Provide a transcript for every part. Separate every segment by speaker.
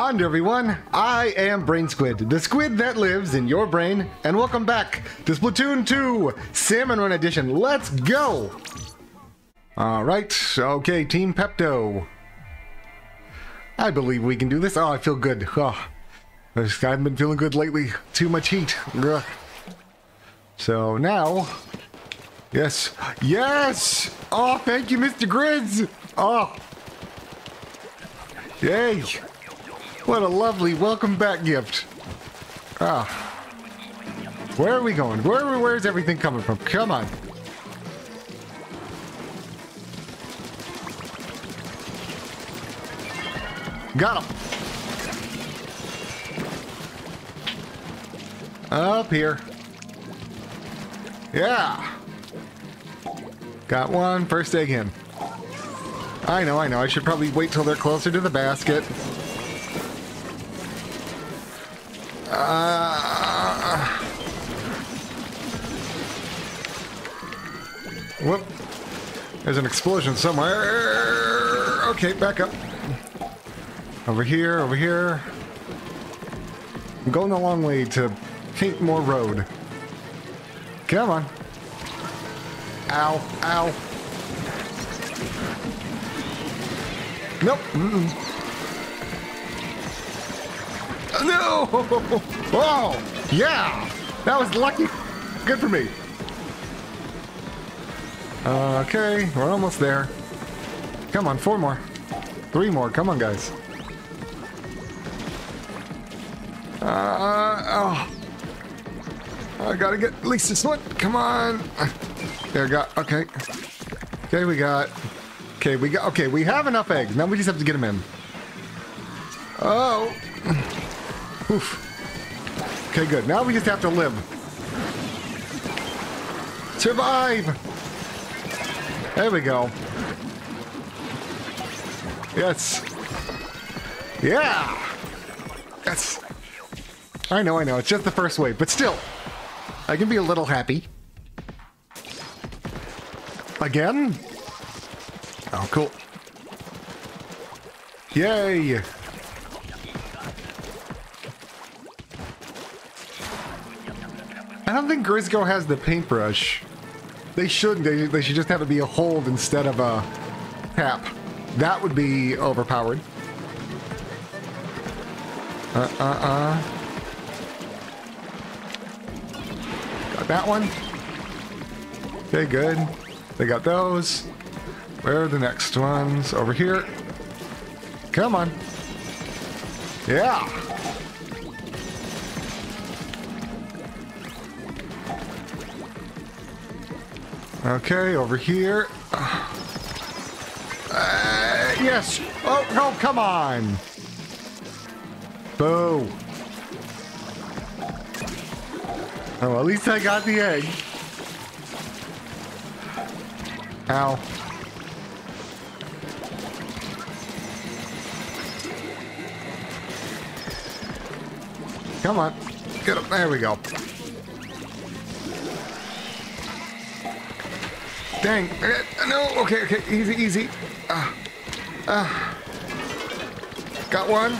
Speaker 1: Honda, everyone. I am Brain Squid, the squid that lives in your brain, and welcome back to Splatoon 2 Salmon Run Edition. Let's go! All right, okay, Team Pepto. I believe we can do this. Oh, I feel good. Oh, I haven't been feeling good lately. Too much heat. Ugh. So now, yes, yes! Oh, thank you, Mr. Grizz! Oh, yay! What a lovely welcome back gift. Ah. Where are we going? Where, where's everything coming from? Come on. Got him. Up here. Yeah. Got one. First egg in. I know, I know. I should probably wait till they're closer to the basket. Uh, whoop. There's an explosion somewhere. Okay, back up. Over here, over here. I'm going a long way to paint more road. Come on. Ow, ow. Nope. Mm -mm. Oh, yeah! That was lucky. Good for me. Okay, we're almost there. Come on, four more. Three more. Come on, guys. Uh, oh. I gotta get at least this one. Come on. There, got, okay. Okay, we got, okay, we got, okay, we have enough eggs. Now we just have to get them in. Oh. Oof. Okay, good. Now we just have to live. Survive! There we go. Yes. Yeah! Yes. I know, I know. It's just the first wave, but still. I can be a little happy. Again? Oh, cool. Yay! I don't think Grizzco has the paintbrush. They should. They, they should just have it be a hold instead of a tap. That would be overpowered. Uh-uh-uh. Got that one. Okay, good. They got those. Where are the next ones? Over here. Come on. Yeah. Okay, over here. Uh, yes. Oh, no, come on. Boo. Oh, at least I got the egg. Ow. Come on. Get up. There we go. Dang. No. Okay, okay. Easy, easy. Uh, uh. Got one.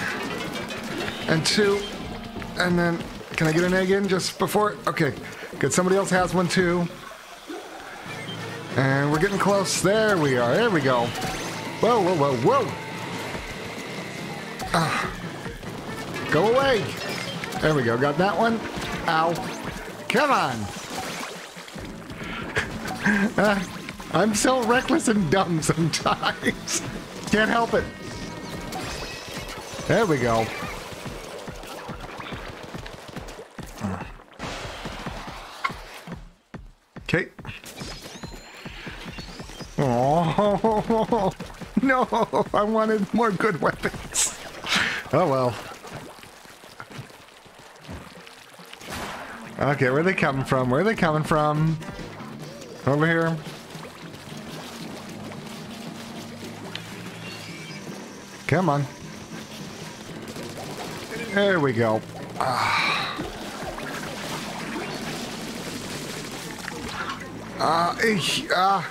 Speaker 1: And two. And then, can I get an egg in just before? Okay. Good. Somebody else has one too. And we're getting close. There we are. There we go. Whoa, whoa, whoa, whoa. Uh, go away. There we go. Got that one. Ow. Come on. Uh, I'm so reckless and dumb sometimes. Can't help it. There we go. Okay. Oh no! I wanted more good weapons. Oh well. Okay, where are they coming from? Where are they coming from? Over here. Come on. There we go. Ah. Uh, uh,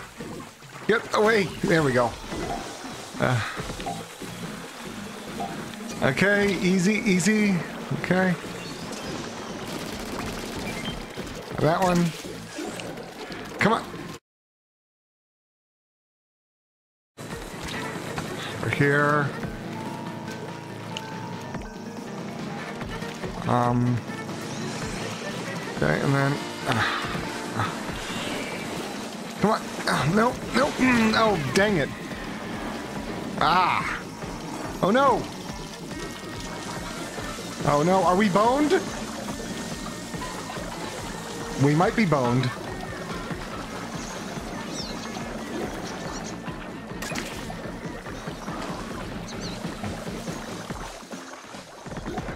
Speaker 1: get away. There we go. Uh. Okay, easy, easy. Okay. That one. Here. Um. Okay, and then. Uh, uh, come on. Uh, no, no. Mm, oh, dang it. Ah. Oh no. Oh no, are we boned? We might be boned.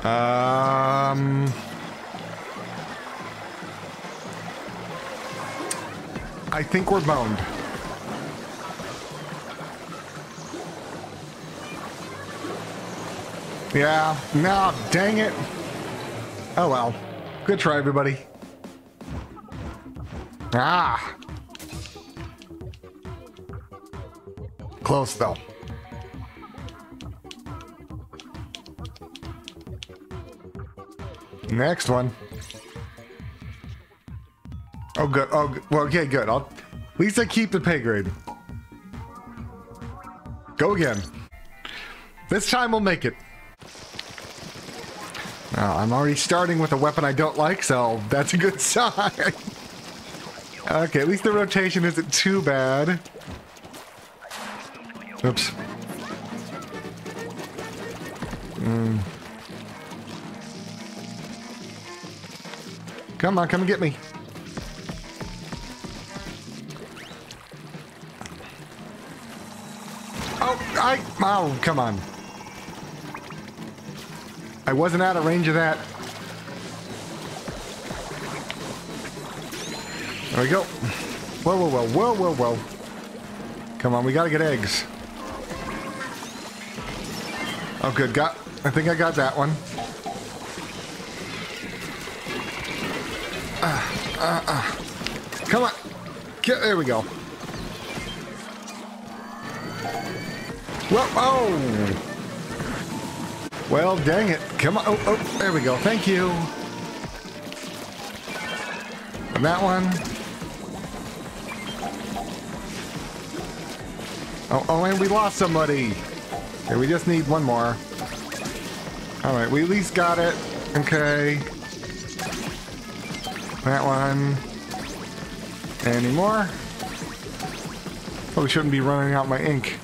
Speaker 1: Um... I think we're boned. Yeah, no, dang it. Oh well. Good try, everybody. Ah. Close, though. Next one. Oh, good. Oh, good. well, okay, good. I'll, at least I keep the pay grade. Go again. This time we'll make it. Now, I'm already starting with a weapon I don't like, so that's a good sign. okay, at least the rotation isn't too bad. Oops. Come on, come and get me. Oh, I... Oh, come on. I wasn't out of range of that. There we go. Whoa, whoa, whoa, whoa, whoa, whoa. Come on, we gotta get eggs. Oh, good. Got. I think I got that one. Uh, uh. Come on. Get, there we go. Well, oh. Well, dang it. Come on. Oh, oh, there we go. Thank you. And that one. Oh, oh, and we lost somebody. Okay, we just need one more. All right, we at least got it. Okay. That one. Any more? Probably shouldn't be running out my ink.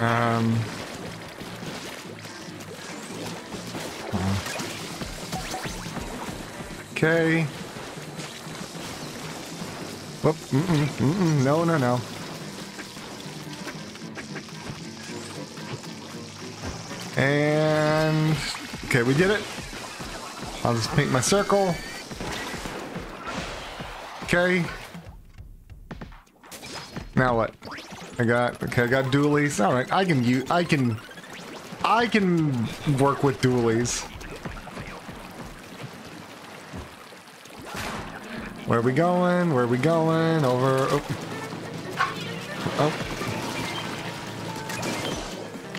Speaker 1: Um. Okay. Whoop. Mm -mm, mm no, no, no. And... Okay, we did it. I'll just paint my circle. Okay. Now what? I got okay. I got dualies. All right, I can use. I can. I can work with dualies. Where are we going? Where are we going? Over. Oh. oh.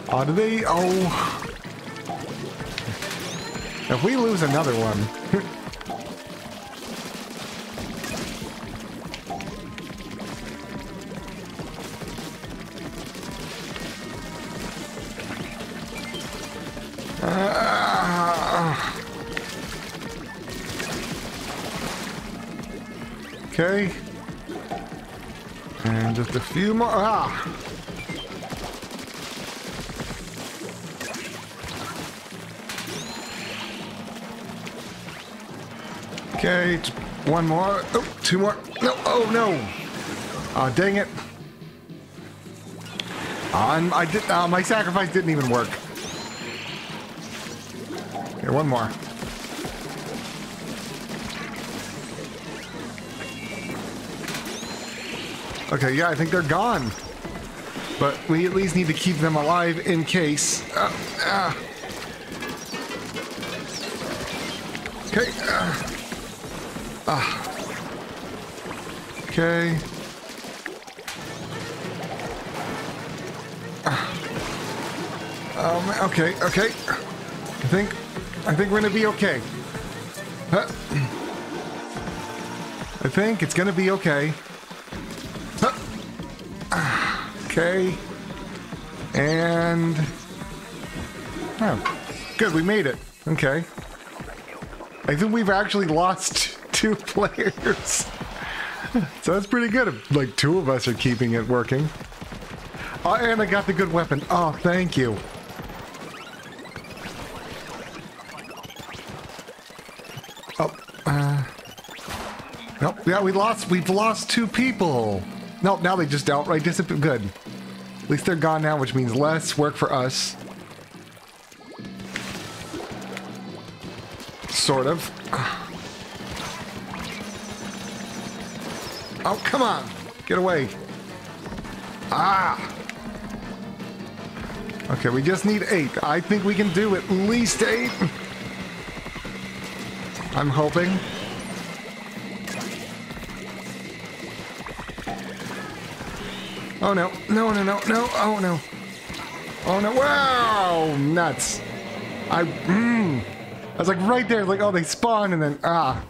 Speaker 1: Oh, do they? Oh. If we lose another one. Okay. And just a few more. Ah! Okay, one more. Oh, two more. No, oh no. Oh, dang it. Uh, I did. Uh, my sacrifice didn't even work. Okay, one more. Okay, yeah, I think they're gone. But we at least need to keep them alive in case. Uh, uh. Okay. Ah. Okay. Ah. Um, okay, okay. I think, I think we're gonna be okay. Huh. I think it's gonna be okay. Huh. Okay. And... Oh, good, we made it. Okay. I think we've actually lost two players. so that's pretty good. Like, two of us are keeping it working. Oh, and I got the good weapon. Oh, thank you. Oh, uh... Nope, yeah, we lost, we've lost two people. Nope, now they just outright disappear. Good. At least they're gone now, which means less work for us. Sort of. Oh, come on. Get away. Ah. Okay, we just need eight. I think we can do at least eight. I'm hoping. Oh no, no, no, no, no, oh no. Oh no, wow, nuts. I, mm, I was like right there, like, oh, they spawn and then, ah.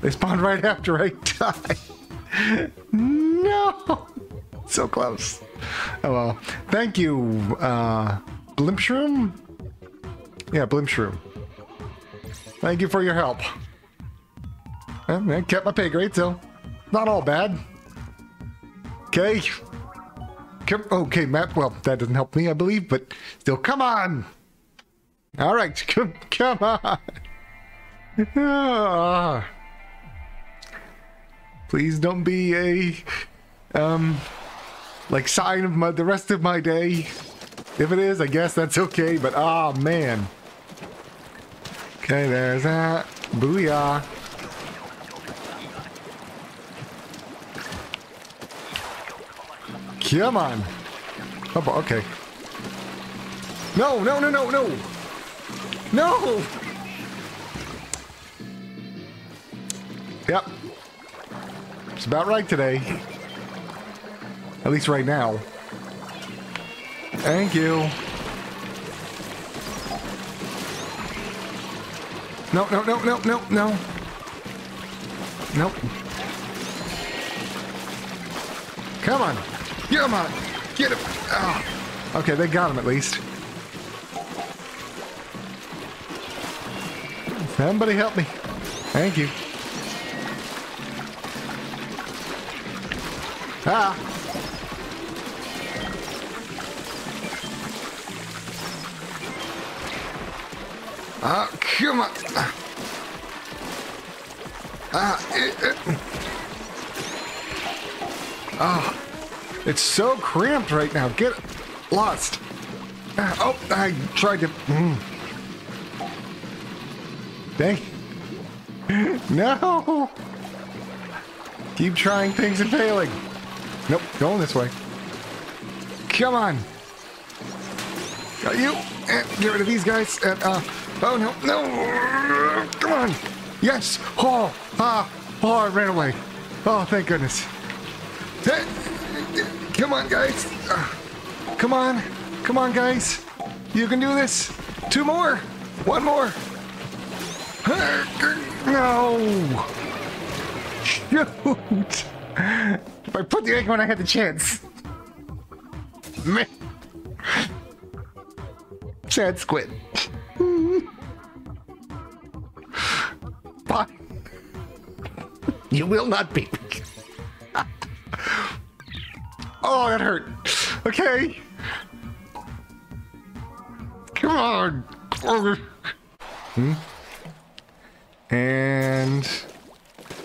Speaker 1: They spawned right after I died. No! So close. Oh well. Thank you, uh, Blimpshroom? Yeah, Blimpshroom. Thank you for your help. I kept my pay grade, so not all bad. Okay. Okay, Matt. Well, that doesn't help me, I believe, but still, come on. All right, come, come on. Ah. Please don't be a, um, like sign of my, the rest of my day. If it is, I guess that's okay, but ah, oh, man. Okay, there's that. Booyah. Come on. Oh, okay. No, no, no, no, no. No! Yep. It's about right today. At least right now. Thank you. No, no, no, no, no, no. Nope. Come on. Come on. Get him. Oh. Okay, they got him at least. Somebody help me. Thank you. Ah. Ah, come on. Ah, it, it. Ah, it's so cramped right now. Get lost. Ah, oh, I tried to. Mm. Dang. No! Keep trying things and failing. Nope, going this way. Come on. Got you. And get rid of these guys. And, uh, oh, no, no. Come on. Yes. Oh, ah, oh, I ran away. Oh, thank goodness. Come on, guys. Uh, come on. Come on, guys. You can do this. Two more. One more. No! Shoot! I put the egg when I had the chance. Man. Sad squid. Bye. You will not be. oh, that hurt. Okay. Come on. Hmm? And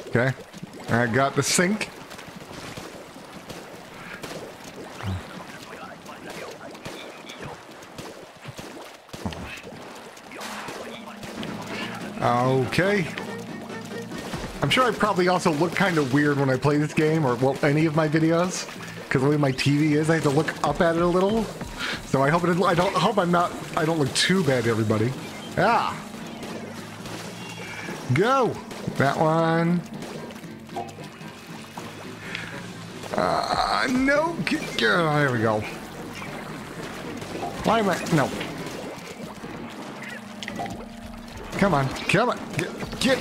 Speaker 1: okay, I got the sink. Okay. I'm sure I probably also look kind of weird when I play this game, or well, any of my videos, because the way my TV is, I have to look up at it a little. So I hope it, I don't hope I'm not I don't look too bad to everybody. Ah. Go! That one. Uh, no. Oh, there we go. Why am I... No. Come on. Come on. Get... get.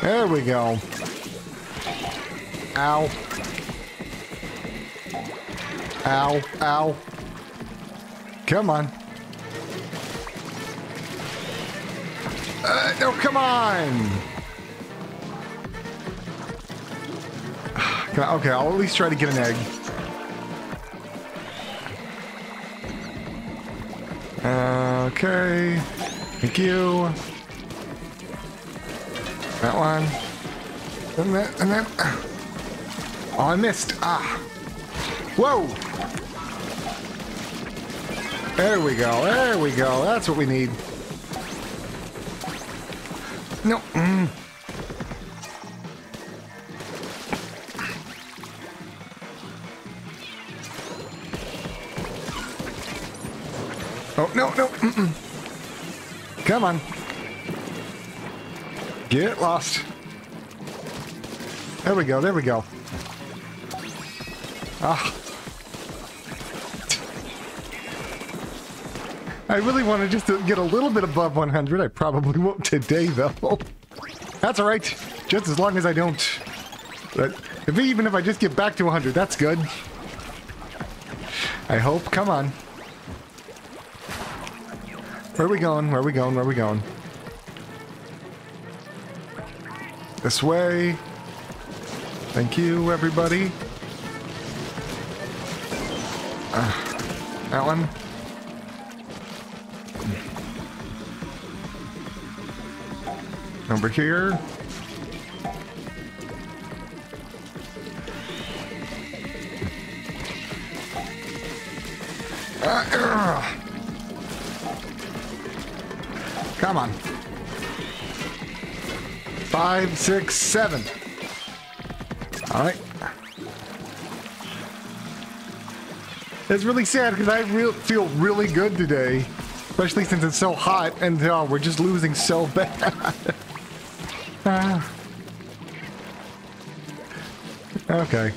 Speaker 1: There we go. Ow. Ow. Ow. Come on. Uh, no, come on! Okay, I'll at least try to get an egg. Okay. Thank you. That one. And that, and then... Oh, I missed. Ah. Whoa! There we go. There we go. That's what we need. No. Mm. Come on. Get lost. There we go, there we go. Ah. I really just to get a little bit above 100. I probably won't today, though. That's alright. Just as long as I don't. But if, even if I just get back to 100, that's good. I hope. Come on. Where are we going? Where are we going? Where are we going? This way. Thank you, everybody. Uh, that one. Over here. Uh, Come on. Five, six, seven. All right. It's really sad because I re feel really good today, especially since it's so hot and uh, we're just losing so bad. ah. Okay.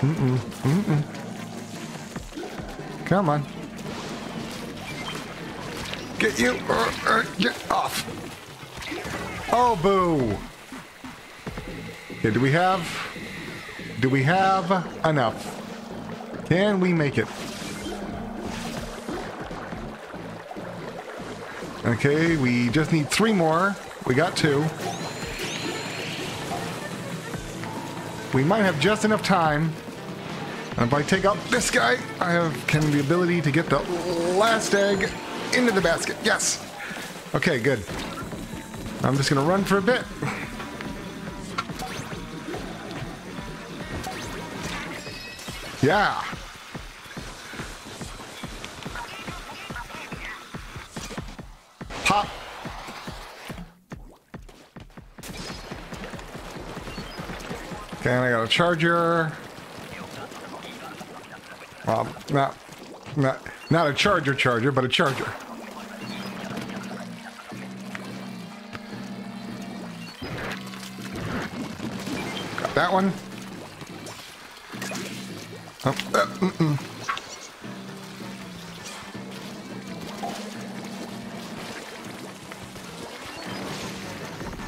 Speaker 1: Mm-mm. Mm-mm. Come on. Get you! Uh, uh, get off! Oh, boo! Okay, do we have... Do we have enough? Can we make it? Okay, we just need three more. We got two. We might have just enough time. And if I take out this guy, I have can the ability to get the last egg into the basket. Yes. Okay, good. I'm just gonna run for a bit. Yeah. Pop. Okay, I got a charger. Well, not, not, not a charger charger, but a charger. That one. Oh, uh, mm -mm.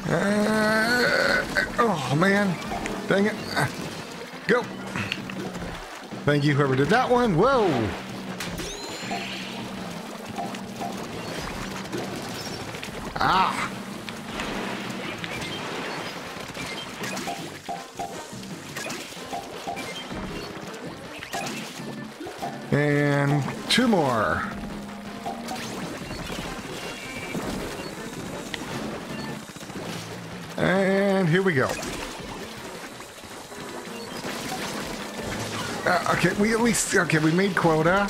Speaker 1: Uh, oh, man. Dang it. Uh, go. Thank you, whoever did that one. Whoa. Ah. Two more. And here we go. Uh, okay, we at least, okay, we made quota.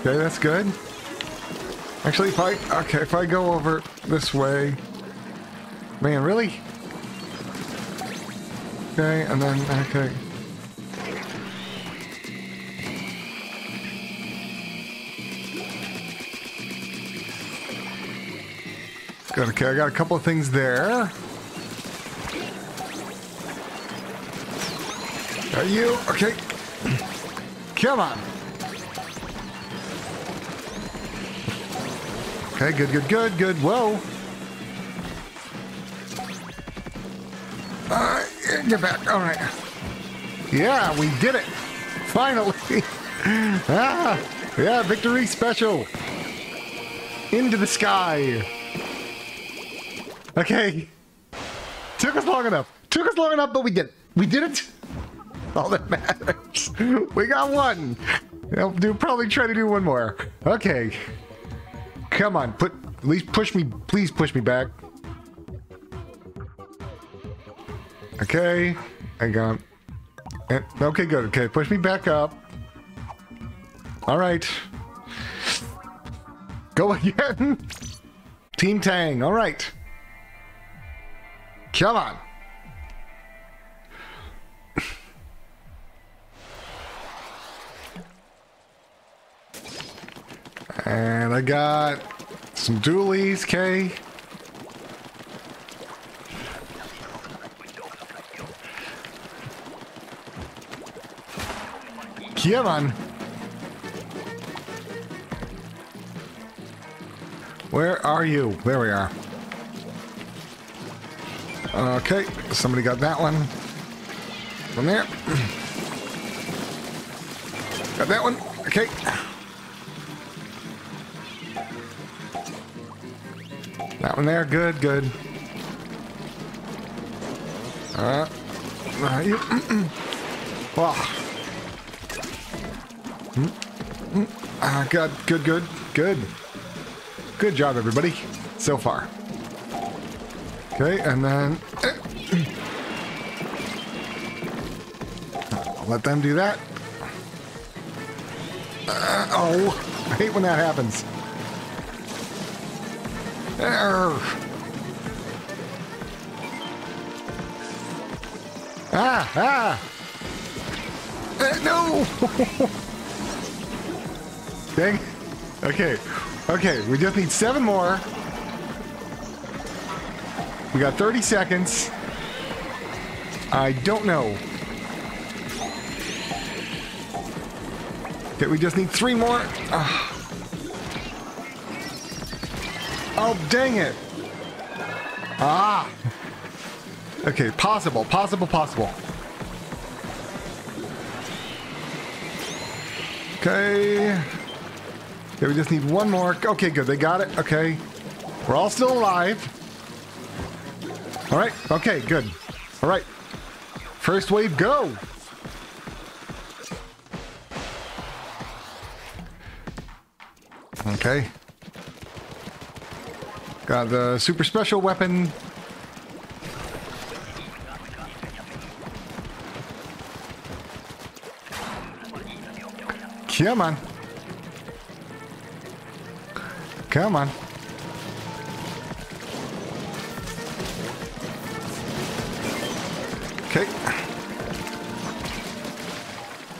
Speaker 1: Okay, that's good. Actually, if I, okay, if I go over this way, man, really? Okay, and then, okay. Okay, I got a couple of things there. Are you? Okay. Come on. Okay, good, good, good, good. Whoa. Uh, get back. All right. Yeah, we did it. Finally. ah, yeah, victory special. Into the sky. Okay. Took us long enough. Took us long enough, but we did it. We did it. All that matters. We got one. I'll do probably try to do one more. Okay. Come on, put at least push me. Please push me back. Okay. I got. Okay, good. Okay, push me back up. All right. Go again. Team Tang. All right. Come on. And I got some dualies, K. Come on. Where are you? There we are. Okay, somebody got that one. From there. Got that one. Okay. That one there. Good, good. Uh, uh, you, well. Ah, good, good, good, good. Good job, everybody, so far. Okay, and then... I'll let them do that. Uh, oh, I hate when that happens. Ah, ah! Uh, no! Dang. Okay. Okay, we just need seven more. We got 30 seconds. I don't know. Okay, we just need three more. Ah. Oh, dang it. Ah. Okay, possible, possible, possible. Okay. Okay, we just need one more. Okay, good. They got it. Okay. We're all still alive. All right. Okay, good. All right. First wave, go. Okay. Got the super special weapon. Come on. Come on.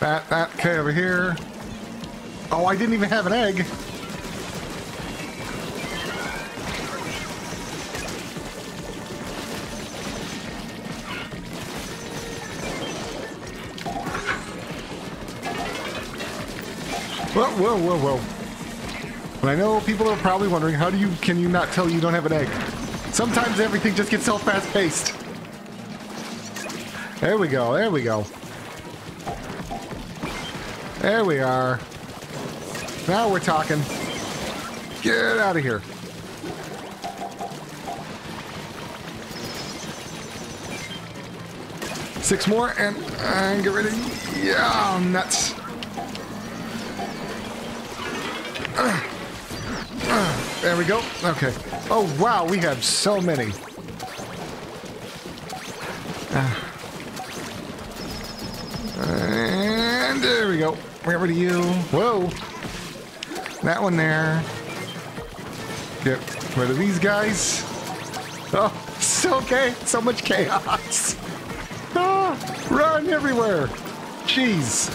Speaker 1: That, that, okay, over here. Oh, I didn't even have an egg. Whoa, whoa, whoa, whoa. And I know people are probably wondering, how do you, can you not tell you don't have an egg? Sometimes everything just gets so fast-paced. There we go, there we go. There we are. Now we're talking. Get out of here. Six more and, and get ready. Yeah, nuts. There we go. Okay. Oh, wow, we have so many. We go. Get rid of you. Whoa. That one there. Get rid of these guys. Oh, so okay. So much chaos. Ah, run everywhere. Jeez.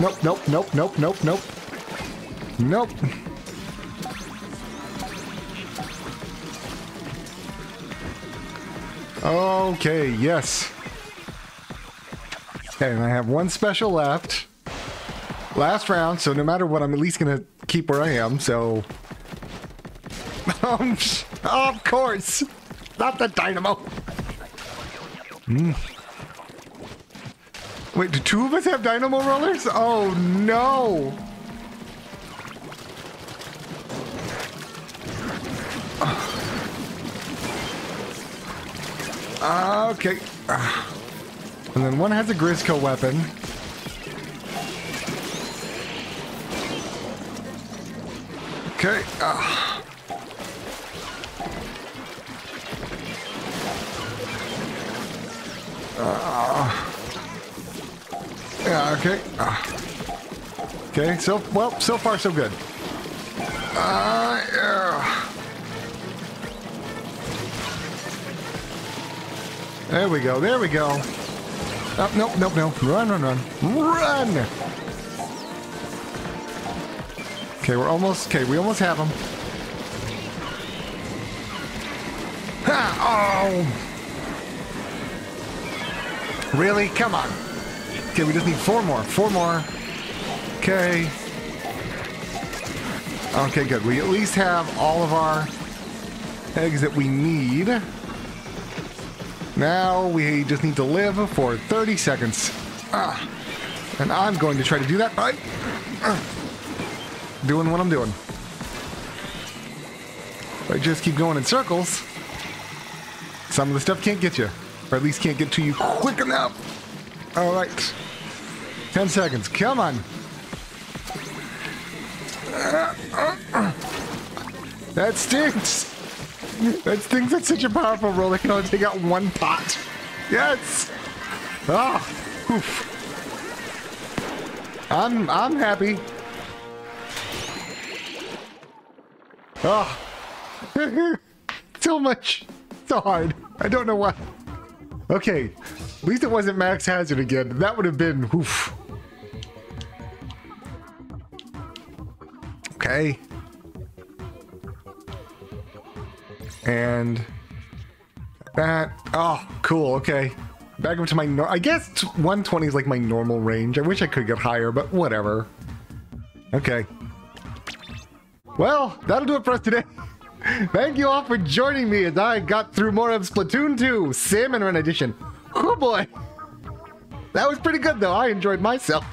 Speaker 1: Nope, nope, nope, nope, nope, nope. Nope. Okay, yes. Okay, and I have one special left. Last round, so no matter what, I'm at least gonna keep where I am, so... Um, of course! Not the dynamo! Hmm. Wait, do two of us have dynamo rollers? Oh no! Okay. And then one has a Grizzco weapon. Okay. Uh. Uh. Yeah, okay. Uh. Okay, so, well, so far so good. Uh, yeah. There we go, there we go. Oh, nope, nope, no. Run, run, run. Run! Okay, we're almost, okay, we almost have him. Ha! Oh! Really? Come on. Okay, we just need four more. Four more. Okay. Okay, good. We at least have all of our eggs that we need. Now we just need to live for 30 seconds. Ah. And I'm going to try to do that by uh, doing what I'm doing. I just keep going in circles, some of the stuff can't get you. Or at least can't get to you quick enough. All right. 10 seconds. Come on. That stinks. That stinks. That's such a powerful roll. I can only take out one pot. Yes. Ah. Oof. I'm I'm happy. Oh. so much. So hard. I don't know why. Okay. At least it wasn't Max Hazard again. That would have been oof. Okay. And that. Oh, cool. Okay. Back up to my. I guess 120 is like my normal range. I wish I could get higher, but whatever. Okay. Well, that'll do it for us today. Thank you all for joining me as I got through more of Splatoon 2 Salmon Run Edition. Oh boy. That was pretty good though. I enjoyed myself.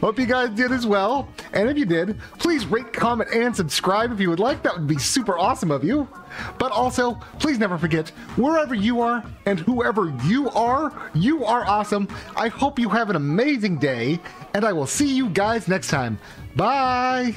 Speaker 1: Hope you guys did as well. And if you did, please rate, comment, and subscribe if you would like. That would be super awesome of you. But also, please never forget, wherever you are and whoever you are, you are awesome. I hope you have an amazing day, and I will see you guys next time. Bye!